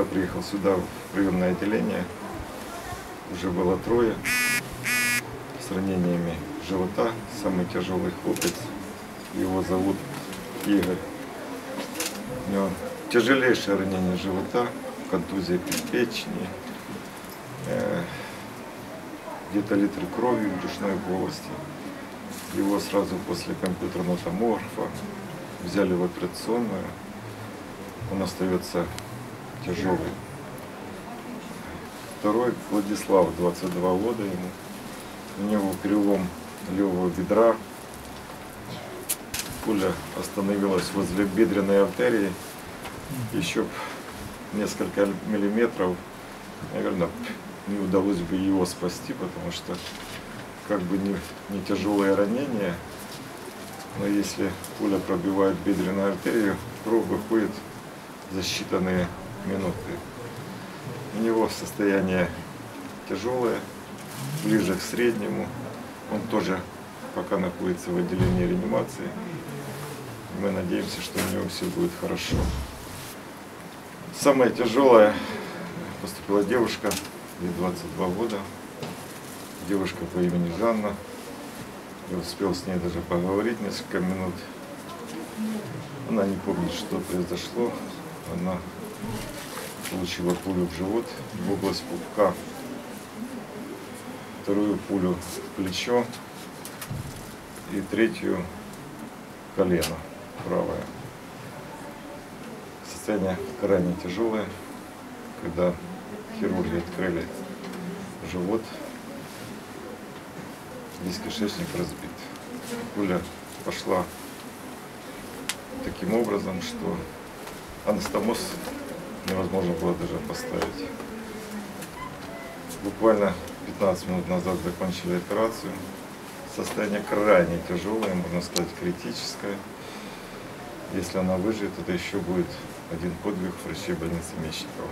приехал сюда, в приемное отделение. Уже было трое с ранениями живота. Самый тяжелый хлопец. Его зовут Игорь. У него тяжелейшее ранение живота, контузия печени, э, где-то литр крови в брюшной полости. Его сразу после компьютерного томографа взяли в операционную. Он остается тяжелый. Второй Владислав, 22 года ему. У него перелом левого бедра. Пуля остановилась возле бедренной артерии. Еще несколько миллиметров, наверное, не удалось бы его спасти, потому что как бы не, не тяжелое ранение, но если пуля пробивает бедренную артерию, кровь выходит за считанные минуты. У него состояние тяжелое, ближе к среднему. Он тоже пока находится в отделении реанимации. Мы надеемся, что у него все будет хорошо. Самое тяжелое поступила девушка, ей 22 года. Девушка по имени Жанна. Я успел с ней даже поговорить несколько минут. Она не помнит, что произошло. Она получила пулю в живот, в область пупка. Вторую пулю в плечо и третью колено правое. Состояние крайне тяжелое, когда хирурги открыли живот, весь кишечник разбит. Пуля пошла таким образом, что анастомоз невозможно было даже поставить. Буквально 15 минут назад закончили операцию. Состояние крайне тяжелое, можно сказать, критическое. Если она выживет, это еще будет один подвиг врачей больницы Мещикова.